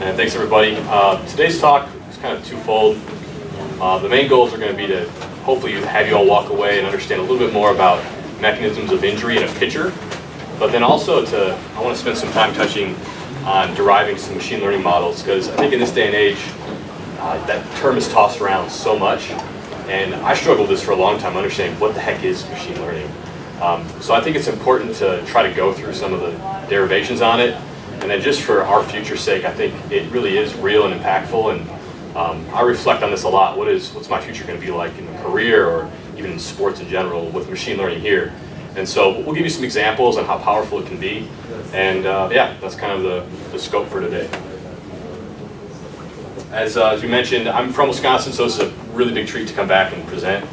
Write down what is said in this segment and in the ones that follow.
And thanks everybody. Uh, today's talk is kind of twofold. Uh, the main goals are going to be to hopefully have you all walk away and understand a little bit more about mechanisms of injury in a pitcher, but then also to, I want to spend some time touching on deriving some machine learning models because I think in this day and age, uh, that term is tossed around so much, and I struggled with this for a long time, understanding what the heck is machine learning. Um, so I think it's important to try to go through some of the derivations on it and then just for our future sake, I think it really is real and impactful. And um, I reflect on this a lot. What is what's my future going to be like in a career or even in sports in general with machine learning here? And so we'll give you some examples on how powerful it can be. And uh, yeah, that's kind of the, the scope for today. As, uh, as you mentioned, I'm from Wisconsin, so it's a really big treat to come back and present.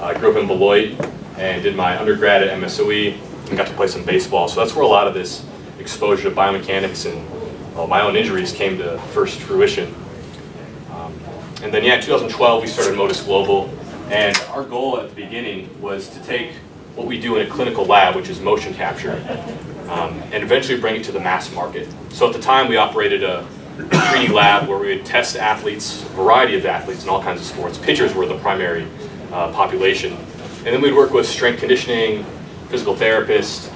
I grew up in Beloit and did my undergrad at MSOE and got to play some baseball. So that's where a lot of this exposure to biomechanics and well, my own injuries came to first fruition. Um, and then yeah, 2012 we started Motus Global, and our goal at the beginning was to take what we do in a clinical lab, which is motion capture, um, and eventually bring it to the mass market. So at the time we operated a 3D lab where we would test athletes, a variety of athletes in all kinds of sports. Pitchers were the primary uh, population. And then we'd work with strength conditioning, physical therapists,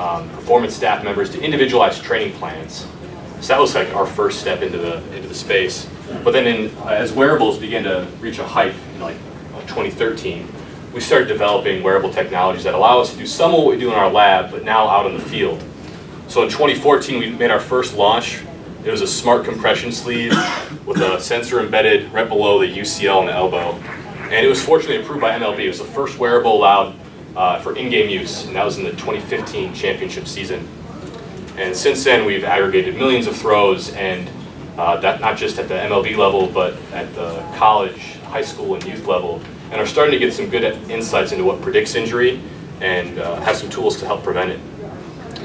um, performance staff members to individualize training plans. So that was like our first step into the into the space. But then, in, uh, as wearables began to reach a height in like 2013, we started developing wearable technologies that allow us to do some of what we do in our lab, but now out in the field. So in 2014, we made our first launch. It was a smart compression sleeve with a sensor embedded right below the UCL and the elbow. And it was fortunately approved by MLB. It was the first wearable allowed uh, for in-game use, and that was in the 2015 championship season. And since then, we've aggregated millions of throws, and uh, that not just at the MLB level, but at the college, high school, and youth level, and are starting to get some good insights into what predicts injury and uh, have some tools to help prevent it.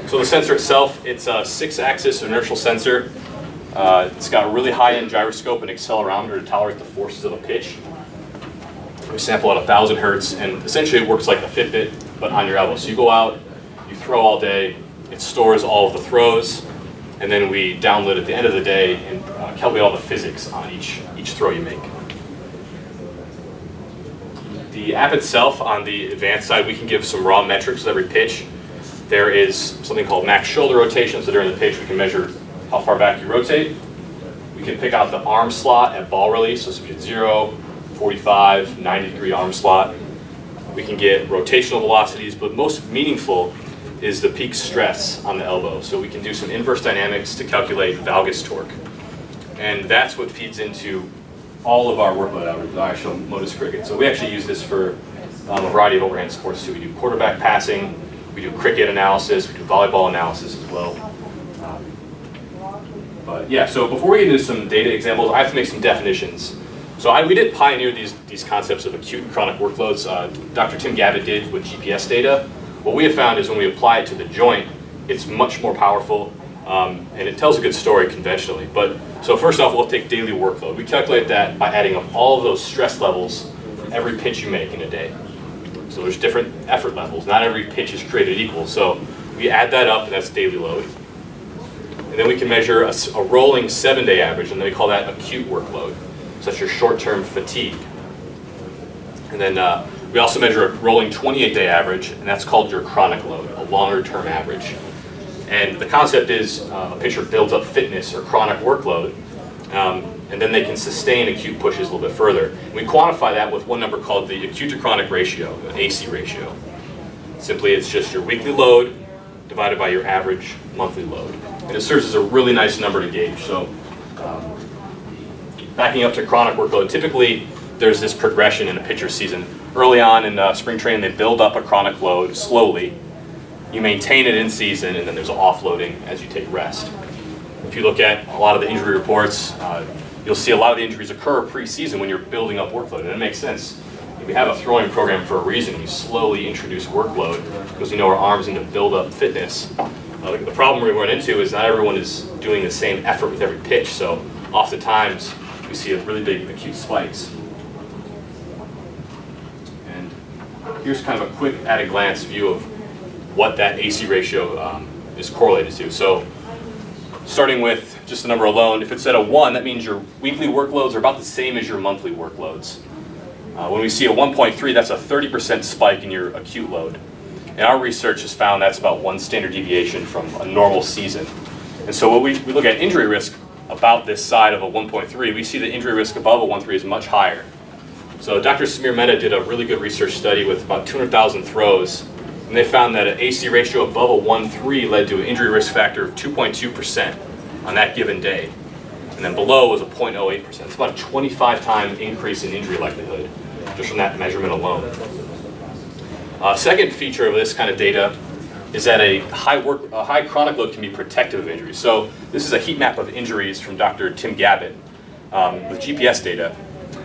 So the sensor itself, it's a six-axis inertial sensor. Uh, it's got a really high-end gyroscope and accelerometer to tolerate the forces of a pitch. We sample at 1,000 hertz, and essentially it works like a Fitbit, but on your elbow. So you go out, you throw all day, it stores all of the throws, and then we download at the end of the day and uh, calculate all the physics on each, each throw you make. The app itself, on the advanced side, we can give some raw metrics with every pitch. There is something called max shoulder rotation, so during the pitch we can measure how far back you rotate. We can pick out the arm slot at ball release, so at zero, 45, 90 degree arm slot. We can get rotational velocities, but most meaningful is the peak stress on the elbow. So we can do some inverse dynamics to calculate valgus torque. And that's what feeds into all of our workload algorithms, I show Motus Cricket. So we actually use this for um, a variety of overhand sports too. We do quarterback passing, we do cricket analysis, we do volleyball analysis as well. Um, but yeah, so before we get into some data examples, I have to make some definitions. So I, we did pioneer these, these concepts of acute and chronic workloads. Uh, Dr. Tim Gabbett did with GPS data. What we have found is when we apply it to the joint, it's much more powerful um, and it tells a good story conventionally. But so first off, we'll take daily workload. We calculate that by adding up all of those stress levels for every pitch you make in a day. So there's different effort levels. Not every pitch is created equal. So we add that up, and that's daily load. And then we can measure a, a rolling seven-day average, and then we call that acute workload such as short-term fatigue. And then uh, we also measure a rolling 28-day average, and that's called your chronic load, a longer-term average. And the concept is uh, a pitcher builds up fitness or chronic workload, um, and then they can sustain acute pushes a little bit further. And we quantify that with one number called the acute to chronic ratio, an AC ratio. Simply, it's just your weekly load divided by your average monthly load. And it serves as a really nice number to gauge. So um, backing up to chronic workload, typically there's this progression in a pitcher season. Early on in uh, spring training, they build up a chronic load slowly. You maintain it in season, and then there's offloading as you take rest. If you look at a lot of the injury reports, uh, you'll see a lot of the injuries occur pre-season when you're building up workload, and it makes sense. We have a throwing program for a reason. We slowly introduce workload because we know our arms need to build up fitness. Uh, the problem we run into is not everyone is doing the same effort with every pitch, so oftentimes we see a really big acute spikes. And here's kind of a quick at a glance view of what that AC ratio um, is correlated to. So starting with just the number alone, if it's at a 1, that means your weekly workloads are about the same as your monthly workloads. Uh, when we see a 1.3, that's a 30% spike in your acute load. And our research has found that's about one standard deviation from a normal season. And so when we, we look at injury risk about this side of a 1.3, we see the injury risk above a 1.3 is much higher. So Dr. Samir Mehta did a really good research study with about 200,000 throws, and they found that an AC ratio above a 1.3 led to an injury risk factor of 2.2% on that given day. And then below was a 0.08%. It's about a 25 time increase in injury likelihood just from that measurement alone. Uh, second feature of this kind of data is that a high, work, a high chronic load can be protective of injury. So this is a heat map of injuries from Dr. Tim Gabbett um, with GPS data.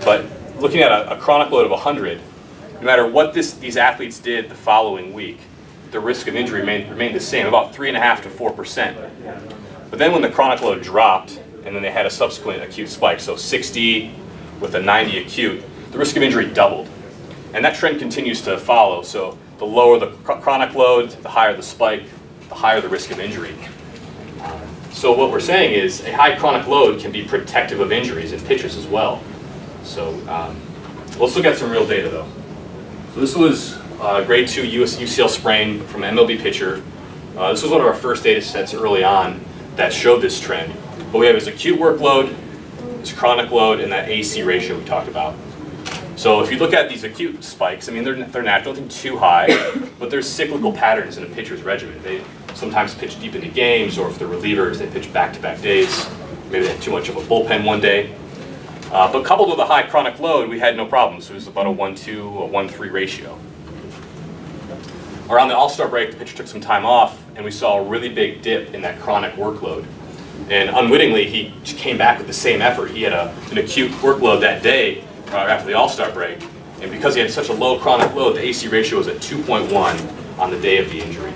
But looking at a, a, chronic load of 100, no matter what this, these athletes did the following week, the risk of injury remained, remained the same, about 3.5 to 4%. But then when the chronic load dropped, and then they had a subsequent acute spike, so 60 with a 90 acute, the risk of injury doubled. And that trend continues to follow. So the lower the chronic load, the higher the spike, the higher the risk of injury. So what we're saying is a high chronic load can be protective of injuries in pitchers as well. So um, let's look at some real data though. So this was uh, grade 2 US, UCL sprain from MLB pitcher. Uh, this was one of our first data sets early on that showed this trend. What we have is acute workload, his chronic load, and that AC ratio we talked about. So if you look at these acute spikes, I mean, they're, they're natural, nothing too high, but there's cyclical patterns in a pitcher's regimen. They sometimes pitch deep into games, or if they're relievers, they pitch back-to-back -back days. Maybe they have too much of a bullpen one day. Uh, but coupled with a high chronic load, we had no problems. It was about a 1-2, a 1-3 ratio. Around the All-Star break, the pitcher took some time off, and we saw a really big dip in that chronic workload. And unwittingly, he came back with the same effort. He had a, an acute workload that day, uh, after the All-Star break. And because he had such a low chronic load, the AC ratio was at 2.1 on the day of the injury.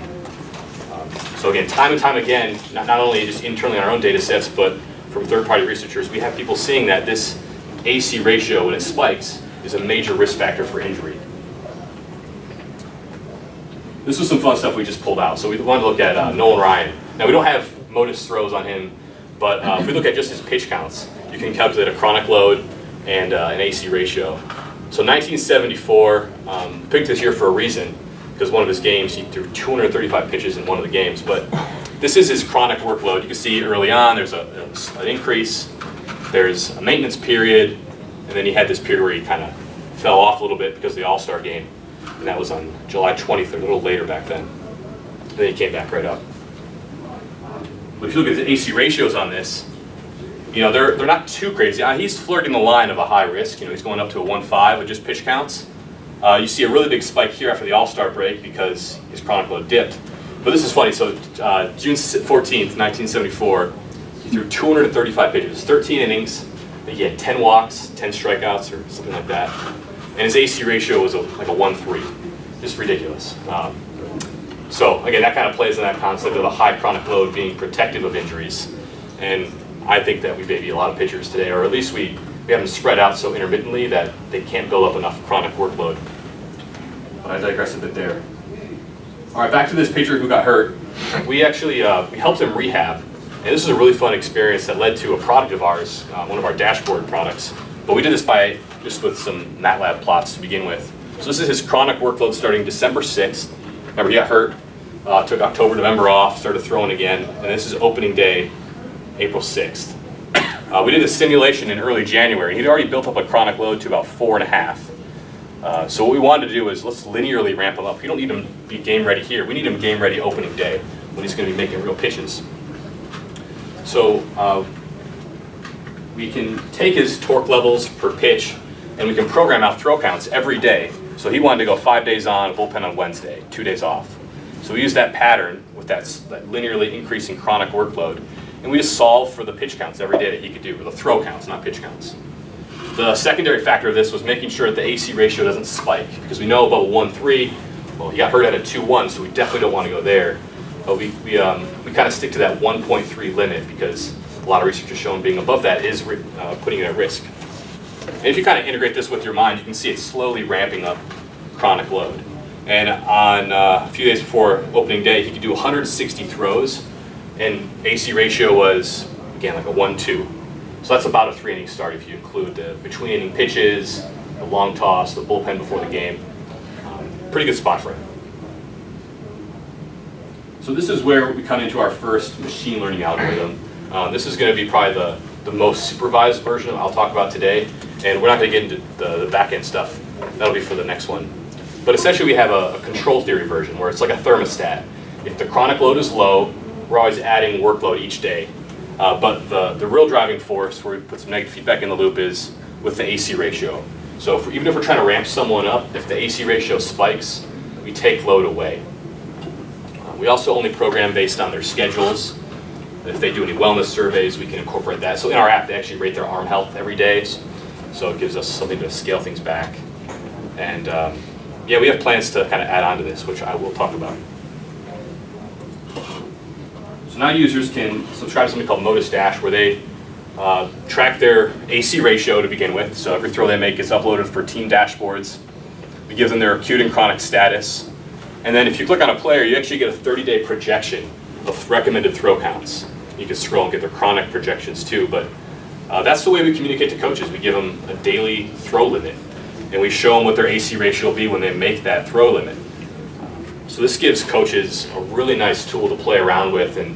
Um, so again, time and time again, not, not only just internally in our own data sets, but from third-party researchers, we have people seeing that this AC ratio, when it spikes, is a major risk factor for injury. This was some fun stuff we just pulled out. So we wanted to look at uh, Nolan Ryan. Now we don't have Motus throws on him, but uh, if we look at just his pitch counts, you can calculate a chronic load, and uh, an AC ratio. So 1974, um, picked this year for a reason, because one of his games, he threw 235 pitches in one of the games, but this is his chronic workload. You can see early on there's a, a, an increase, there's a maintenance period, and then he had this period where he kind of fell off a little bit because of the All-Star game, and that was on July 23rd, a little later back then. And then he came back right up. But if you look at the AC ratios on this, you know, they're, they're not too crazy. Uh, he's flirting the line of a high risk. You know, he's going up to a 1-5 with just pitch counts. Uh, you see a really big spike here after the All-Star break because his chronic load dipped. But this is funny. So uh, June 14th, 1974, he threw 235 pitches, 13 innings. He had 10 walks, 10 strikeouts, or something like that. And his AC ratio was a, like a 1-3. Just ridiculous. Um, so again, that kind of plays in that concept of a high chronic load being protective of injuries. And I think that we baby a lot of pitchers today, or at least we, we have them spread out so intermittently that they can't build up enough chronic workload. But I digress a bit there. All right, back to this pitcher who got hurt. We actually uh, we helped him rehab, and this was a really fun experience that led to a product of ours, uh, one of our dashboard products. But we did this by just with some MATLAB plots to begin with. So this is his chronic workload starting December 6th. Remember, he got hurt, uh, took October, November off, started throwing again, and this is opening day April 6th. Uh, we did a simulation in early January. He'd already built up a chronic load to about four and a half. Uh, so what we wanted to do is let's linearly ramp him up. We don't need him to be game ready here. We need him game ready opening day when he's going to be making real pitches. So uh, we can take his torque levels per pitch and we can program out throw counts every day. So he wanted to go five days on, bullpen on Wednesday, two days off. So we use that pattern with that, that linearly increasing chronic workload and we just solve for the pitch counts every day that he could do, or the throw counts, not pitch counts. The secondary factor of this was making sure that the AC ratio doesn't spike, because we know about 1.3, well, he got hurt at a 2-1, so we definitely don't want to go there. But we, we, um, we kind of stick to that 1.3 limit, because a lot of research has shown being above that is uh, putting you at risk. And if you kind of integrate this with your mind, you can see it's slowly ramping up chronic load. And on uh, a few days before opening day, he could do 160 throws and AC ratio was, again, like a 1-2. So that's about a three inning start if you include the between inning pitches, the long toss, the bullpen before the game. Um, pretty good spot for him. So this is where we come into our first machine learning algorithm. Uh, this is going to be probably the, the most supervised version I'll talk about today. And we're not going to get into the, the back end stuff. That'll be for the next one. But essentially we have a, a control theory version where it's like a thermostat. If the chronic load is low, we're always adding workload each day. Uh, but the, the real driving force where we put some negative feedback in the loop is with the AC ratio. So if even if we're trying to ramp someone up, if the AC ratio spikes, we take load away. Uh, we also only program based on their schedules. If they do any wellness surveys, we can incorporate that. So in our app, they actually rate their arm health every day. So it gives us something to scale things back. And um, yeah, we have plans to kind of add on to this, which I will talk about. So now users can subscribe to something called Motus Dash, where they uh, track their AC ratio to begin with. So every throw they make gets uploaded for team dashboards. We give them their acute and chronic status. And then if you click on a player, you actually get a 30-day projection of recommended throw counts. You can scroll and get their chronic projections too, but uh, that's the way we communicate to coaches. We give them a daily throw limit, and we show them what their AC ratio will be when they make that throw limit. So this gives coaches a really nice tool to play around with, and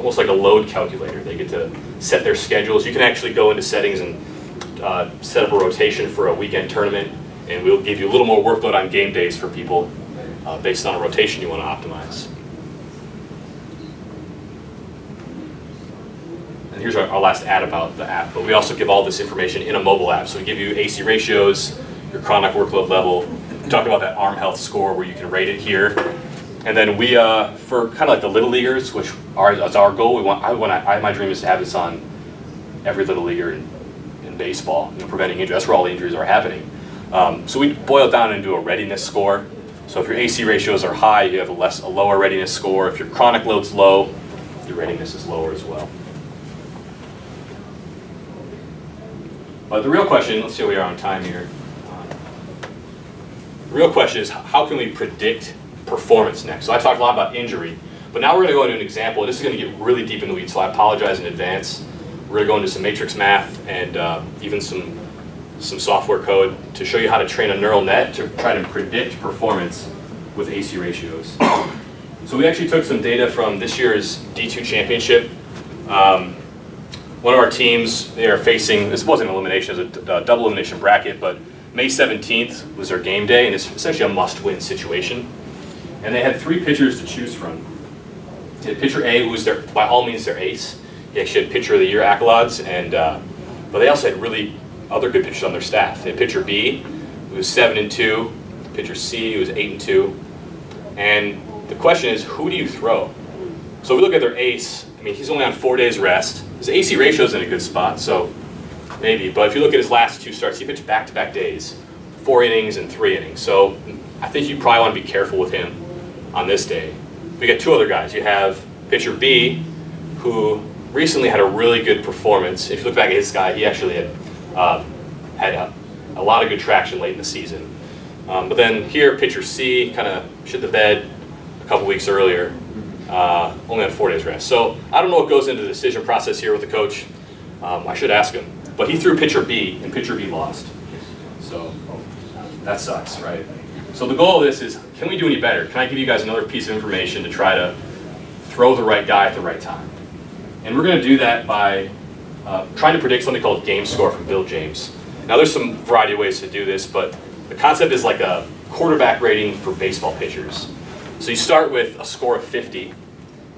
almost like a load calculator. They get to set their schedules. You can actually go into settings and uh, set up a rotation for a weekend tournament, and we'll give you a little more workload on game days for people uh, based on a rotation you want to optimize. And here's our, our, last ad about the app, but we also give all this information in a mobile app. So we give you AC ratios, your chronic workload level, we talk about that arm health score where you can rate it here. And then we, uh, for kind of like the little leaguers, which are, is our goal, we want, I, when I, my dream is to have this on every little leaguer in, in baseball, you know, preventing injury. That's where all the injuries are happening. Um, so we boil it down into a readiness score. So if your AC ratios are high, you have a less a lower readiness score. If your chronic load's low, your readiness is lower as well. But the real question, let's see where we are on time here. The real question is how can we predict performance next? So I talked a lot about injury, but now we're going to go into an example. This is going to get really deep in the weeds, so I apologize in advance. We're going to go into some matrix math and uh, even some some software code to show you how to train a neural net to try to predict performance with AC ratios. So we actually took some data from this year's D2 championship. Um, one of our teams, they are facing, this wasn't elimination, it was a double elimination bracket, but May 17th was their game day, and it's essentially a must-win situation. And they had three pitchers to choose from. Pitcher A, who was their, by all means their ace. He actually had pitcher of the year accolades, and uh, but they also had really other good pitchers on their staff. They had pitcher B, who was seven and two, pitcher C, who was eight and two. And the question is, who do you throw? So if we look at their ace, I mean, he's only on four days rest. His AC ratio is in a good spot, so maybe. But if you look at his last two starts, he pitched back-to-back -back days, four innings and three innings. So I think you probably want to be careful with him on this day. We got two other guys. You have pitcher B, who recently had a really good performance. If you look back at his guy, he actually had um, had a, a, lot of good traction late in the season. Um, but then here, pitcher C kind of shit the bed a couple weeks earlier. Uh, only had four days rest. So I don't know what goes into the decision process here with the coach. Um, I should ask him. But he threw pitcher B, and pitcher B lost. So that sucks, right? So the goal of this is, can we do any better? Can I give you guys another piece of information to try to throw the right guy at the right time? And we're going to do that by uh, trying to predict something called game score from Bill James. Now there's some variety of ways to do this, but the concept is like a quarterback rating for baseball pitchers. So you start with a score of 50,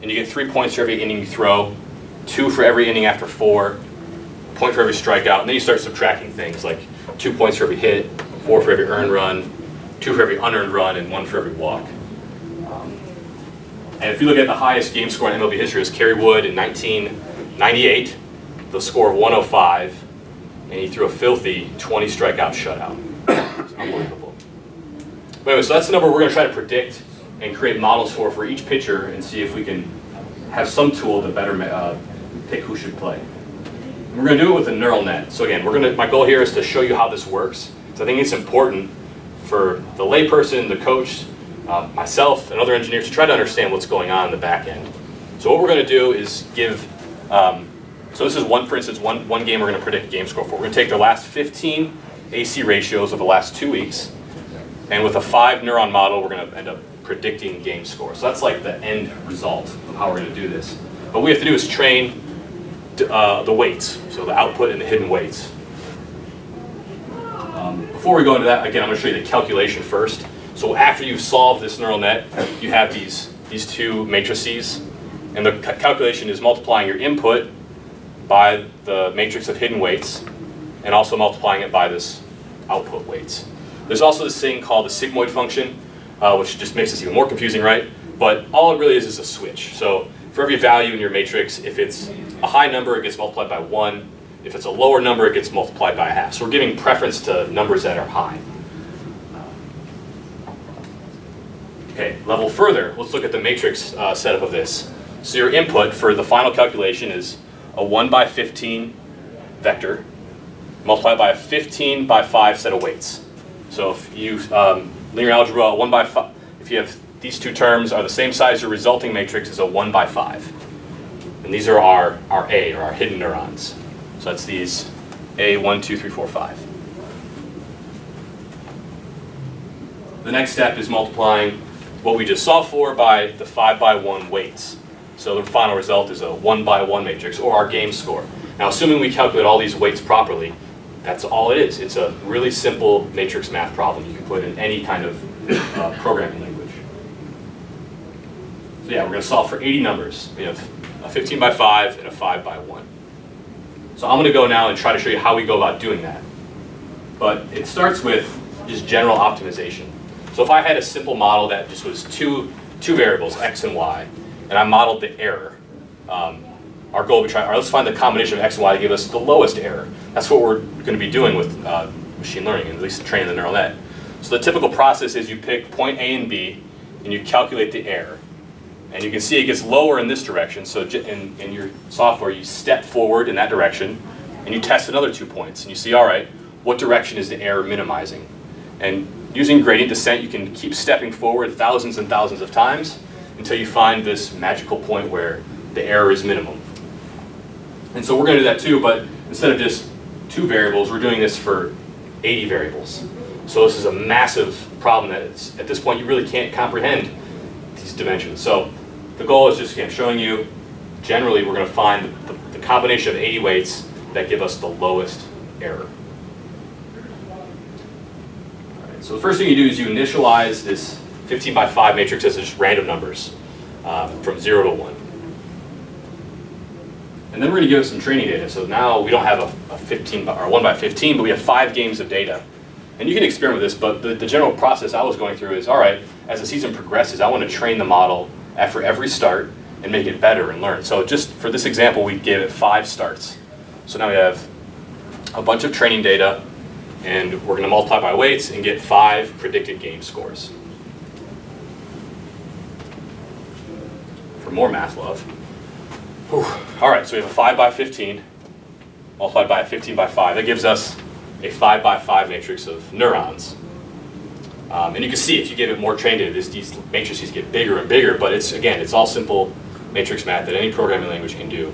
and you get three points for every inning you throw, two for every inning after four, point for every strikeout, and then you start subtracting things like two points for every hit, four for every earned run, two for every unearned run, and one for every walk. Um, and if you look at the highest game score in MLB history, it was Kerry Wood in 1998, the score of 105, and he threw a filthy 20 strikeout shutout. It's unbelievable. But anyway, so that's the number we're going to try to predict and create models for for each pitcher and see if we can have some tool to better uh, pick who should play. We're going to do it with a neural net. So again, we're going to. My goal here is to show you how this works. So I think it's important for the layperson, the coach, uh, myself, and other engineers to try to understand what's going on in the back end. So what we're going to do is give, um, so this is one, for instance, one, one game we're going to predict game score for. We're going to take the last 15 AC ratios of the last two weeks, and with a five neuron model, we're going to end up predicting game score. So that's like the end result of how we're going to do this. What we have to do is train uh, the weights, so the output and the hidden weights. Before we go into that, again, I'm going to show you the calculation first. So after you've solved this neural net, you have these, these two matrices, and the calculation is multiplying your input by the matrix of hidden weights, and also multiplying it by this output weights. There's also this thing called the sigmoid function, uh, which just makes this even more confusing, right? But all it really is is a switch. So for every value in your matrix, if it's a high number, it gets multiplied by one. If it's a lower number, it gets multiplied by a half. So we're giving preference to numbers that are high. Okay, level further, let's look at the matrix uh, setup of this. So your input for the final calculation is a 1 by 15 vector multiplied by a 15 by 5 set of weights. So if you, um, linear algebra, 1 by 5, if you have these two terms are the same size, your resulting matrix is a 1 by 5. And these are our, our A, or our hidden neurons. So that's these A, 1, 2, 3, 4, 5. The next step is multiplying what we just solved for by the 5 by 1 weights. So the final result is a 1 by 1 matrix, or our game score. Now assuming we calculate all these weights properly, that's all it is. It's a really simple matrix math problem you can put in any kind of uh, programming language. So yeah, we're going to solve for 80 numbers. We have a 15 by 5 and a 5 by 1. So I'm going to go now and try to show you how we go about doing that. But it starts with just general optimization. So if I had a simple model that just was two, two variables, x and y, and I modeled the error, um, our goal would be try, right, let's find the combination of x and y to give us the lowest error. That's what we're going to be doing with uh, machine learning, at least training the neural net. So the typical process is you pick point A and B, and you calculate the error. And you can see it gets lower in this direction, so in, in your software you step forward in that direction, and you test another two points, and you see, all right, what direction is the error minimizing? And using gradient descent, you can keep stepping forward thousands and thousands of times until you find this magical point where the error is minimum. And so we're going to do that too, but instead of just two variables, we're doing this for 80 variables. So this is a massive problem that at this point you really can't comprehend these dimensions. So the goal is just again showing you generally we're going to find the, the combination of 80 weights that give us the lowest error. So the first thing you do is you initialize this 15 by 5 matrix as just random numbers um, from 0 to 1. And then we're going to give it some training data. So now we don't have a, a 15 by, or 1 by 15, but we have five games of data. And you can experiment with this, but the, the general process I was going through is, all right, as the season progresses, I want to train the model after every start and make it better and learn. So just for this example, we gave it five starts. So now we have a bunch of training data, and we're going to multiply by weights and get five predicted game scores. For more math love. Whew. All right, so we have a 5 by 15 multiplied by a 15 by 5. That gives us a 5 by 5 matrix of neurons. Um, and you can see if you give it more trained data, these matrices get bigger and bigger, but it's again, it's all simple matrix math that any programming language can do.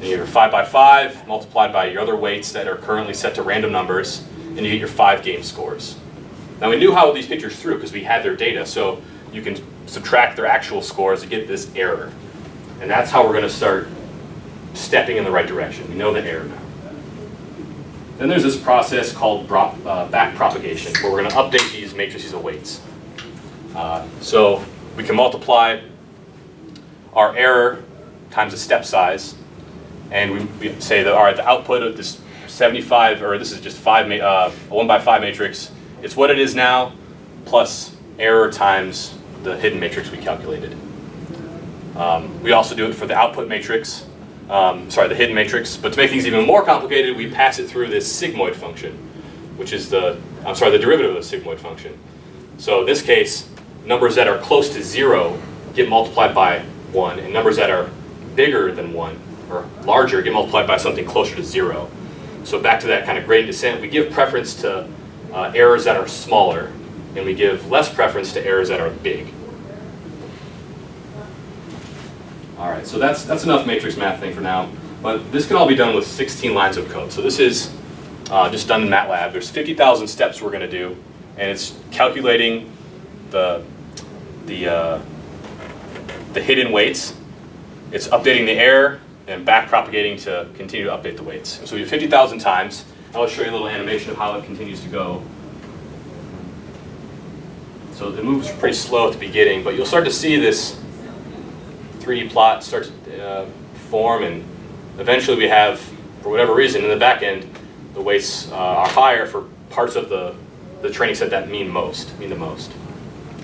And you have 5 by 5 multiplied by your other weights that are currently set to random numbers, and you get your five game scores. Now we knew how these pictures threw because we had their data, so you can subtract their actual scores to get this error. And that's how we're going to start stepping in the right direction. We know the error now. Then there's this process called uh, back propagation, where we're going to update these matrices of weights. Uh, so we can multiply our error times the step size, and we, we, say that all right, the output of this 75, or this is just five, uh, a one by five matrix. It's what it is now, plus error times the hidden matrix we calculated. Um, we also do it for the output matrix, um, sorry, the hidden matrix. But to make things even more complicated, we pass it through this sigmoid function, which is the, I'm sorry, the derivative of the sigmoid function. So in this case, numbers that are close to zero get multiplied by one, and numbers that are bigger than one, or larger, get multiplied by something closer to zero. So back to that kind of gradient descent, we give preference to uh, errors that are smaller, and we give less preference to errors that are big. All right, so that's, that's enough matrix math thing for now. But this can all be done with 16 lines of code. So this is uh, just done in MATLAB. There's 50,000 steps we're going to do, and it's calculating the, the, uh, the hidden weights. It's updating the error and back propagating to continue to update the weights. So we have 50,000 times. I'll show you a little animation of how it continues to go. So it moves pretty slow at the beginning, but you'll start to see this 3D plot start to uh, form, and eventually we have, for whatever reason, in the back end, the weights uh, are higher for parts of the, the training set that mean most, mean the most.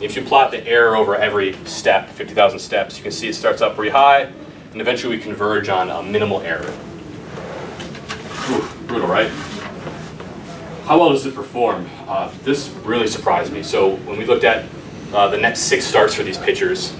If you plot the error over every step, 50,000 steps, you can see it starts up pretty high, and eventually we converge on a minimal error. Brutal, right? How well does it perform? Uh, this really surprised me. So when we looked at uh, the next six starts for these pitchers,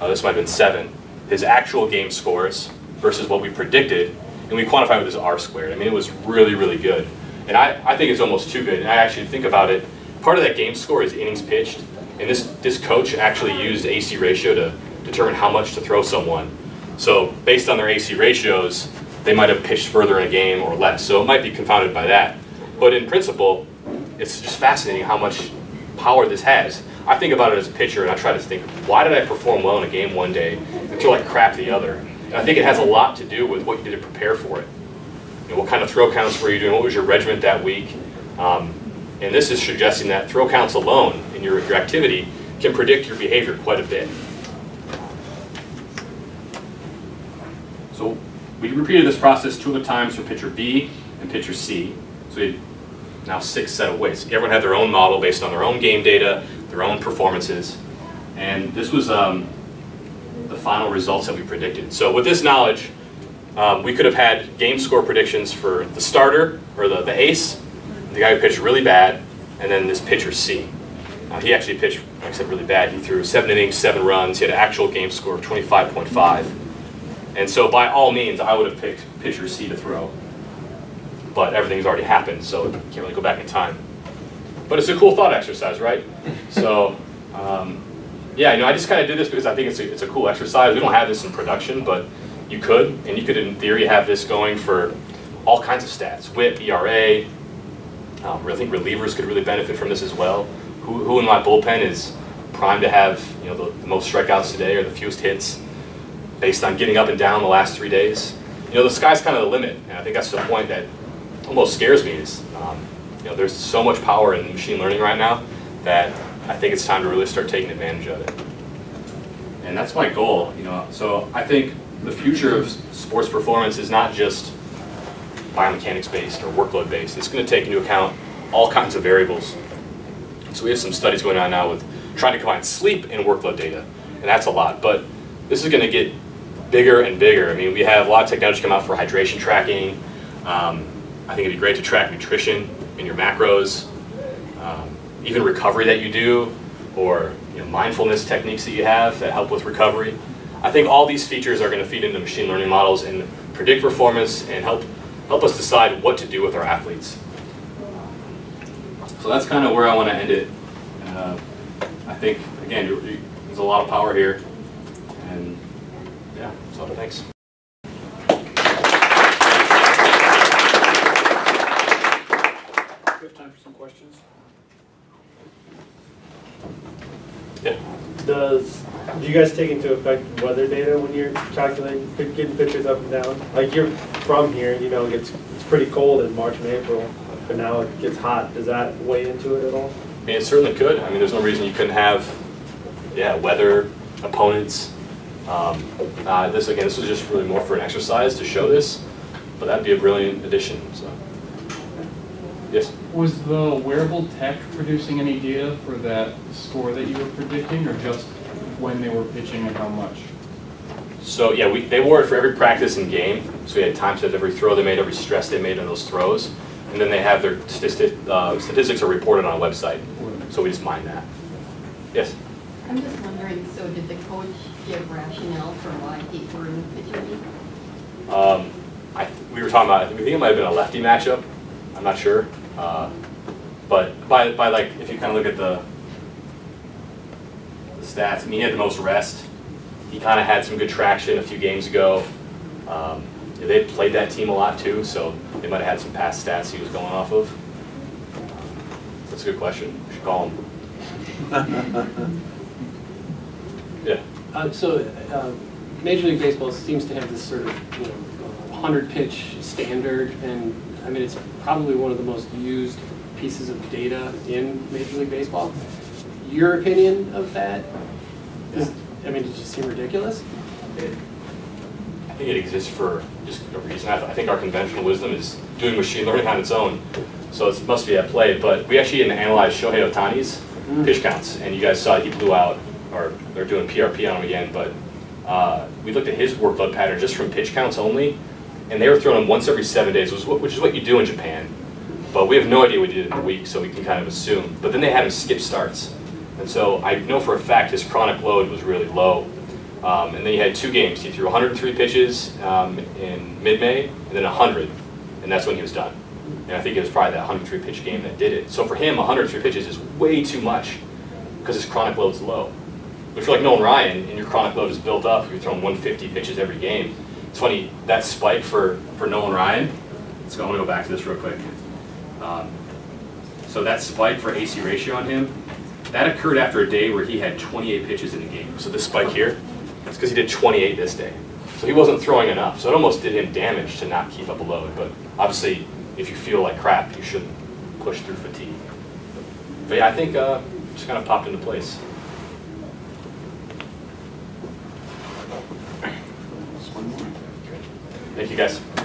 uh, this might have been seven, his actual game scores versus what we predicted, and we quantified it as R squared. I mean, it was really, really good. And I, I think it's almost too good. And I actually think about it, part of that game score is innings pitched. And this, this coach actually used AC ratio to determine how much to throw someone. So based on their AC ratios, they might have pitched further in a game or less. So it might be confounded by that. But in principle, it's just fascinating how much power this has. I think about it as a pitcher and I try to think, why did I perform well in a game one day until I crap the other? And I think it has a lot to do with what you did to prepare for it. You know, what kind of throw counts were you doing? What was your regiment that week? Um, and this is suggesting that throw counts alone in your, your activity can predict your behavior quite a bit. So we repeated this process two other times for pitcher B and pitcher C. So we now six set of weights. Everyone had their own model based on their own game data, their own performances. And this was um, the final results that we predicted. So with this knowledge, um, we could have had game score predictions for the starter, or the, the ace, the guy who pitched really bad, and then this pitcher C. Uh, he actually pitched, like I said, really bad. He threw seven innings, seven runs. He had an actual game score of 25.5. And so by all means, I would have picked pitcher C to throw. But everything's already happened, so can't really go back in time. But it's a cool thought exercise, right? So, um, yeah, you know, I just kind of did this because I think it's a, it's a cool exercise. We don't have this in production, but you could, and you could, in theory, have this going for all kinds of stats, WHIP, ERA. Um, I think relievers could really benefit from this as well. Who, who in my bullpen is primed to have you know the, the most strikeouts today or the fewest hits? based on getting up and down the last three days. You know, the sky's kind of the limit, and I think that's the point that almost scares me is, um, know, there's so much power in machine learning right now that I think it's time to really start taking advantage of it. And that's my goal, you know, so I think the future of sports performance is not just biomechanics based or workload based. It's going to take into account all kinds of variables. So we have some studies going on now with trying to combine sleep and workload data, and that's a lot. But this is going to get bigger and bigger. I mean, we have a lot of technology come out for hydration tracking. Um, I think it'd be great to track nutrition in your macros, um, even recovery that you do, or you know, mindfulness techniques that you have that help with recovery. I think all these features are going to feed into machine learning models and predict performance and help help us decide what to do with our athletes. So that's kind of where I want to end it. Uh, I think again, there's a lot of power here, and yeah. So thanks. We have time for some questions. Yeah. Does, do you guys take into effect weather data when you're calculating, getting pictures up and down? Like you're from here, you know, it gets, it's pretty cold in March and April, but now it gets hot. Does that weigh into it at all? I mean, it certainly could. I mean, there's no reason you couldn't have, yeah, weather, opponents. Um, uh, this again, this was just really more for an exercise to show this, but that'd be a brilliant addition. So, yes. Was the wearable tech producing any data for that score that you were predicting, or just when they were pitching and how much? So yeah, we, they wore it for every practice and game. So we had time set every throw they made, every stress they made on those throws, and then they have their statistic, uh, statistics are reported on a website. So we just mine that. Yes. I'm just wondering, so did the coach give rationale for why he threw pitcher B? Um, I, we were talking about, I think it might have been a lefty matchup. I'm not sure. Uh, but by, by like, if you kind of look at the, the stats, I mean, he had the most rest. he kind of had some good traction a few games ago. Um, they played that team a lot too, so they might have had some past stats he was going off of. That's a good question. We should call him. Yeah. Uh, So, uh, Major League Baseball seems to have this sort of, you know, 100 pitch standard, and, I mean, it's probably one of the most used pieces of data in Major League Baseball. Your opinion of that? Is, I mean, does it just seem ridiculous? It- I think it exists for just a reason. I I think our conventional wisdom is doing machine learning on its own. So it must be at play. But we actually analyzed Shohei Ohtani's pitch counts, and you guys saw he blew out, or they're doing PRP on him again. But uh, we looked at his workload pattern just from pitch counts only, and they were throwing him once every seven days, which is what- you do in Japan. But we have no idea what he did in a week, so we can kind of assume. But then they had him skip starts. And so I know for a fact his chronic load was really low. Um, and then he had two games. He threw 103 pitches um, in mid-May, and then 100, and that's when he was done. And I think it was probably that 103 pitch game that did it. So for him, 103 pitches is way too much because his chronic load is low. But if you're like Nolan Ryan and your chronic load is built up, you're throwing 150 pitches every game. It's funny that spike for for Nolan Ryan. Let's go. Gonna go back to this real quick. Um, so that spike for AC ratio on him, that occurred after a day where he had 28 pitches in a game. So this spike here, that's because he did 28 this day. So he wasn't throwing enough. So it almost did him damage to not keep up a load. But obviously, if you feel like crap, you shouldn't push through fatigue. But yeah, I think uh, just kind of popped into place. Thank you guys.